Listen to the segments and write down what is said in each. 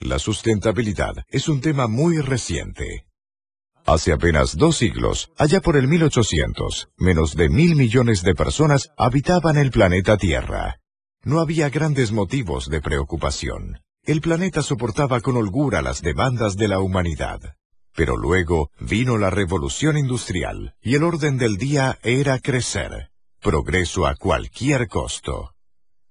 La sustentabilidad es un tema muy reciente. Hace apenas dos siglos, allá por el 1800, menos de mil millones de personas habitaban el planeta Tierra. No había grandes motivos de preocupación. El planeta soportaba con holgura las demandas de la humanidad. Pero luego vino la revolución industrial y el orden del día era crecer. Progreso a cualquier costo.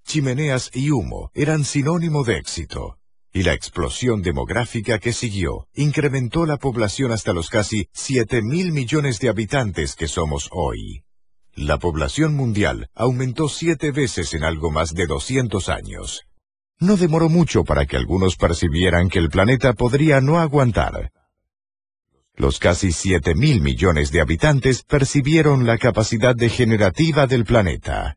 Chimeneas y humo eran sinónimo de éxito. Y la explosión demográfica que siguió incrementó la población hasta los casi 7 mil millones de habitantes que somos hoy. La población mundial aumentó siete veces en algo más de 200 años. No demoró mucho para que algunos percibieran que el planeta podría no aguantar. Los casi 7 mil millones de habitantes percibieron la capacidad degenerativa del planeta.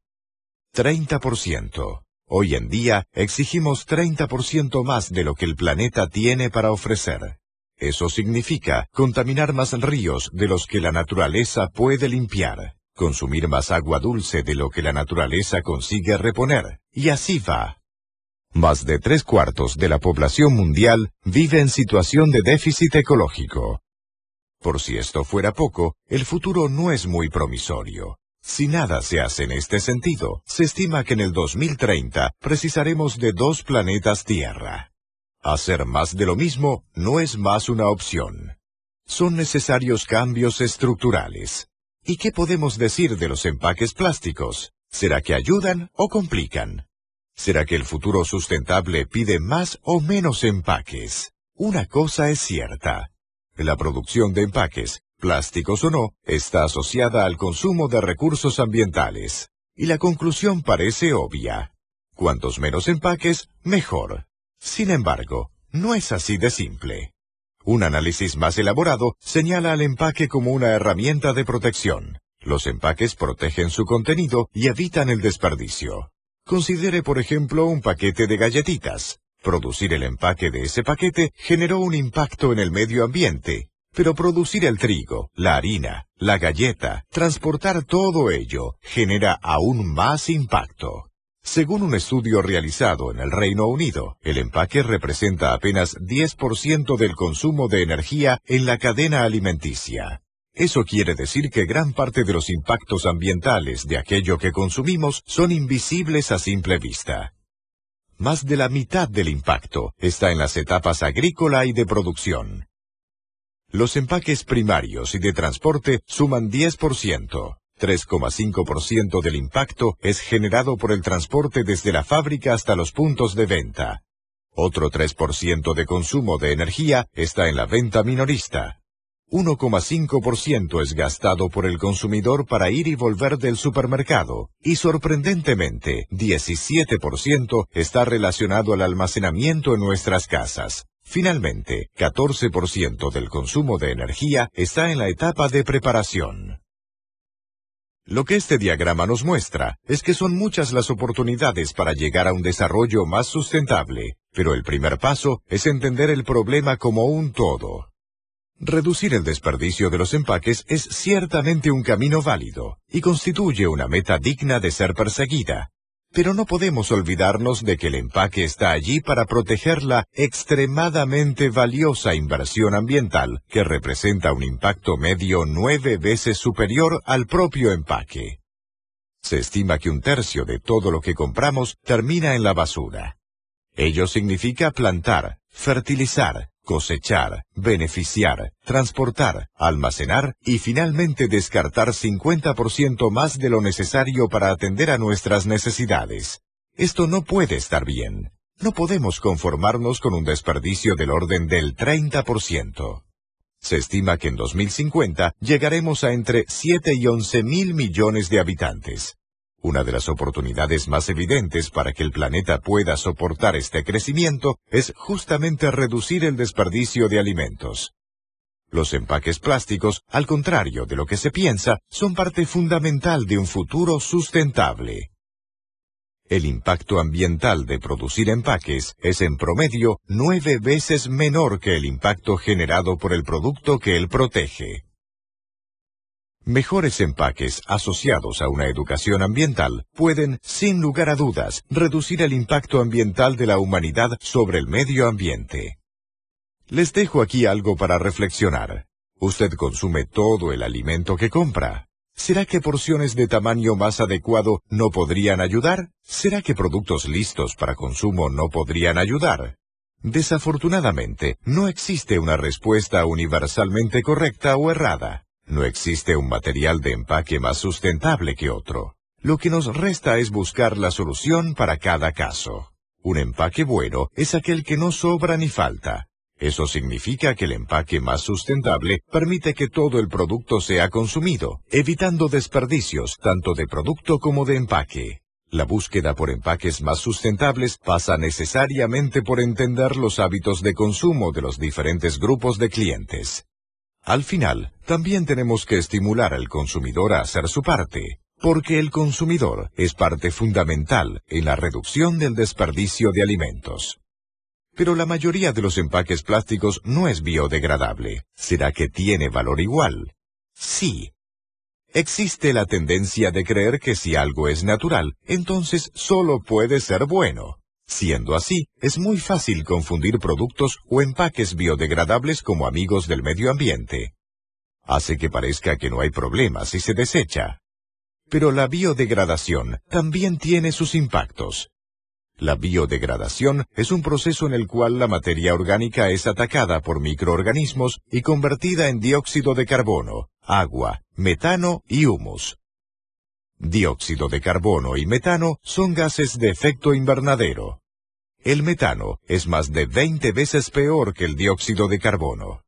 30%. Hoy en día exigimos 30% más de lo que el planeta tiene para ofrecer. Eso significa contaminar más ríos de los que la naturaleza puede limpiar, consumir más agua dulce de lo que la naturaleza consigue reponer, y así va. Más de tres cuartos de la población mundial vive en situación de déficit ecológico. Por si esto fuera poco, el futuro no es muy promisorio. Si nada se hace en este sentido, se estima que en el 2030 precisaremos de dos planetas Tierra. Hacer más de lo mismo no es más una opción. Son necesarios cambios estructurales. ¿Y qué podemos decir de los empaques plásticos? ¿Será que ayudan o complican? ¿Será que el futuro sustentable pide más o menos empaques? Una cosa es cierta. La producción de empaques, plásticos o no, está asociada al consumo de recursos ambientales. Y la conclusión parece obvia. Cuantos menos empaques, mejor. Sin embargo, no es así de simple. Un análisis más elaborado señala al empaque como una herramienta de protección. Los empaques protegen su contenido y evitan el desperdicio. Considere, por ejemplo, un paquete de galletitas. Producir el empaque de ese paquete generó un impacto en el medio ambiente, pero producir el trigo, la harina, la galleta, transportar todo ello, genera aún más impacto. Según un estudio realizado en el Reino Unido, el empaque representa apenas 10% del consumo de energía en la cadena alimenticia. Eso quiere decir que gran parte de los impactos ambientales de aquello que consumimos son invisibles a simple vista más de la mitad del impacto está en las etapas agrícola y de producción. Los empaques primarios y de transporte suman 10%. 3,5% del impacto es generado por el transporte desde la fábrica hasta los puntos de venta. Otro 3% de consumo de energía está en la venta minorista. 1,5% es gastado por el consumidor para ir y volver del supermercado, y sorprendentemente, 17% está relacionado al almacenamiento en nuestras casas. Finalmente, 14% del consumo de energía está en la etapa de preparación. Lo que este diagrama nos muestra es que son muchas las oportunidades para llegar a un desarrollo más sustentable, pero el primer paso es entender el problema como un todo. Reducir el desperdicio de los empaques es ciertamente un camino válido y constituye una meta digna de ser perseguida. Pero no podemos olvidarnos de que el empaque está allí para proteger la extremadamente valiosa inversión ambiental que representa un impacto medio nueve veces superior al propio empaque. Se estima que un tercio de todo lo que compramos termina en la basura. Ello significa plantar, fertilizar, cosechar, beneficiar, transportar, almacenar y finalmente descartar 50% más de lo necesario para atender a nuestras necesidades. Esto no puede estar bien. No podemos conformarnos con un desperdicio del orden del 30%. Se estima que en 2050 llegaremos a entre 7 y 11 mil millones de habitantes. Una de las oportunidades más evidentes para que el planeta pueda soportar este crecimiento es justamente reducir el desperdicio de alimentos. Los empaques plásticos, al contrario de lo que se piensa, son parte fundamental de un futuro sustentable. El impacto ambiental de producir empaques es en promedio nueve veces menor que el impacto generado por el producto que él protege. Mejores empaques asociados a una educación ambiental pueden, sin lugar a dudas, reducir el impacto ambiental de la humanidad sobre el medio ambiente. Les dejo aquí algo para reflexionar. Usted consume todo el alimento que compra. ¿Será que porciones de tamaño más adecuado no podrían ayudar? ¿Será que productos listos para consumo no podrían ayudar? Desafortunadamente, no existe una respuesta universalmente correcta o errada. No existe un material de empaque más sustentable que otro. Lo que nos resta es buscar la solución para cada caso. Un empaque bueno es aquel que no sobra ni falta. Eso significa que el empaque más sustentable permite que todo el producto sea consumido, evitando desperdicios tanto de producto como de empaque. La búsqueda por empaques más sustentables pasa necesariamente por entender los hábitos de consumo de los diferentes grupos de clientes. Al final, también tenemos que estimular al consumidor a hacer su parte, porque el consumidor es parte fundamental en la reducción del desperdicio de alimentos. Pero la mayoría de los empaques plásticos no es biodegradable. ¿Será que tiene valor igual? Sí. Existe la tendencia de creer que si algo es natural, entonces solo puede ser bueno. Siendo así, es muy fácil confundir productos o empaques biodegradables como amigos del medio ambiente. Hace que parezca que no hay problema si se desecha. Pero la biodegradación también tiene sus impactos. La biodegradación es un proceso en el cual la materia orgánica es atacada por microorganismos y convertida en dióxido de carbono, agua, metano y humus. Dióxido de carbono y metano son gases de efecto invernadero. El metano es más de 20 veces peor que el dióxido de carbono.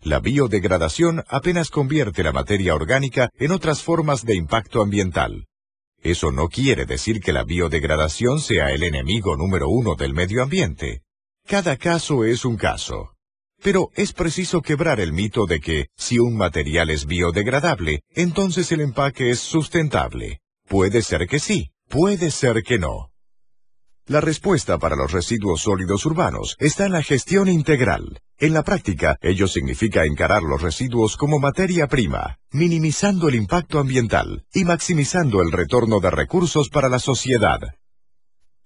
La biodegradación apenas convierte la materia orgánica en otras formas de impacto ambiental. Eso no quiere decir que la biodegradación sea el enemigo número uno del medio ambiente. Cada caso es un caso. Pero es preciso quebrar el mito de que, si un material es biodegradable, entonces el empaque es sustentable. Puede ser que sí, puede ser que no. La respuesta para los residuos sólidos urbanos está en la gestión integral. En la práctica, ello significa encarar los residuos como materia prima, minimizando el impacto ambiental y maximizando el retorno de recursos para la sociedad.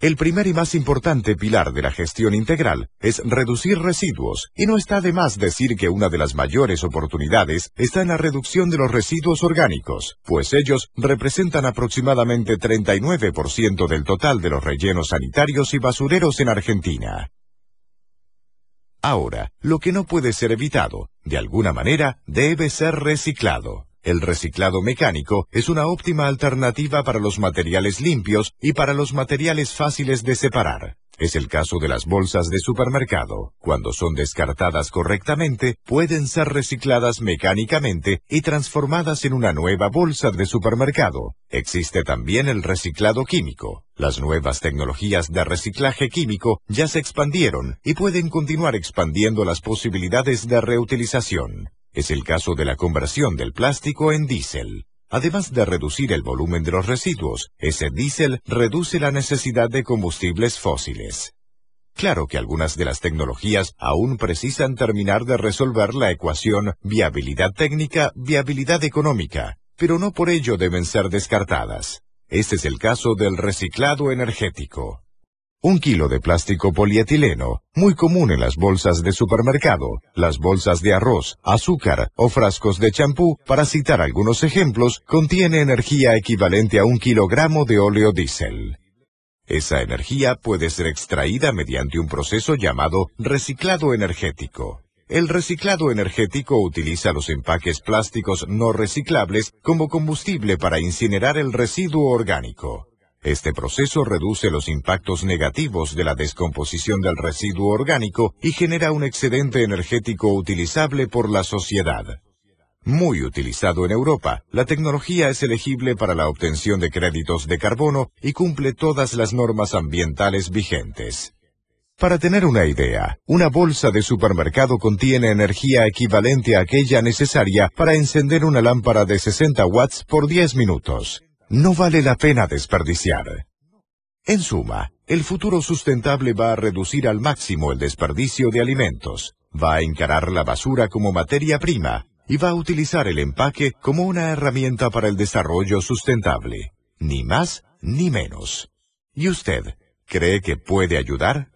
El primer y más importante pilar de la gestión integral es reducir residuos, y no está de más decir que una de las mayores oportunidades está en la reducción de los residuos orgánicos, pues ellos representan aproximadamente 39% del total de los rellenos sanitarios y basureros en Argentina. Ahora, lo que no puede ser evitado, de alguna manera, debe ser reciclado. El reciclado mecánico es una óptima alternativa para los materiales limpios y para los materiales fáciles de separar. Es el caso de las bolsas de supermercado. Cuando son descartadas correctamente, pueden ser recicladas mecánicamente y transformadas en una nueva bolsa de supermercado. Existe también el reciclado químico. Las nuevas tecnologías de reciclaje químico ya se expandieron y pueden continuar expandiendo las posibilidades de reutilización. Es el caso de la conversión del plástico en diésel. Además de reducir el volumen de los residuos, ese diésel reduce la necesidad de combustibles fósiles. Claro que algunas de las tecnologías aún precisan terminar de resolver la ecuación viabilidad técnica, viabilidad económica, pero no por ello deben ser descartadas. Este es el caso del reciclado energético. Un kilo de plástico polietileno, muy común en las bolsas de supermercado, las bolsas de arroz, azúcar o frascos de champú, para citar algunos ejemplos, contiene energía equivalente a un kilogramo de óleo diésel. Esa energía puede ser extraída mediante un proceso llamado reciclado energético. El reciclado energético utiliza los empaques plásticos no reciclables como combustible para incinerar el residuo orgánico. Este proceso reduce los impactos negativos de la descomposición del residuo orgánico y genera un excedente energético utilizable por la sociedad. Muy utilizado en Europa, la tecnología es elegible para la obtención de créditos de carbono y cumple todas las normas ambientales vigentes. Para tener una idea, una bolsa de supermercado contiene energía equivalente a aquella necesaria para encender una lámpara de 60 watts por 10 minutos no vale la pena desperdiciar. En suma, el futuro sustentable va a reducir al máximo el desperdicio de alimentos, va a encarar la basura como materia prima y va a utilizar el empaque como una herramienta para el desarrollo sustentable. Ni más ni menos. ¿Y usted cree que puede ayudar?